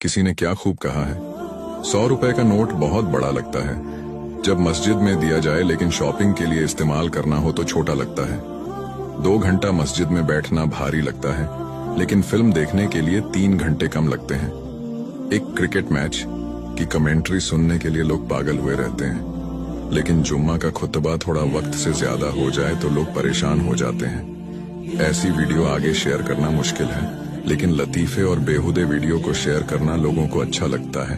किसी ने क्या खूब कहा है? सौ रुपए का नोट बहुत बड़ा लगता है। जब मस्जिद में दिया जाए लेकिन शॉपिंग के लिए इस्तेमाल करना हो तो छोटा लगता है। दो घंटा मस्जिद में बैठना भारी लगता है, लेकिन फ़िल्म देखने के लिए तीन घंटे कम लगते हैं। एक क्रिकेट मैच की कमेंट्री सुनने के लिए लोग पागल हुए रहते हैं। लेकिन जुम्मा का खुतबा थोड़ा वक्त से ज़्यादा हो जाए तो लोग परेशान हो जाते हैं। ऐसी वीडियो आगे शेयर करना मुश्किल है। लेकिन लतीफे और बेहुदे वीडियो को शेयर करना लोगों को अच्छा लगता है।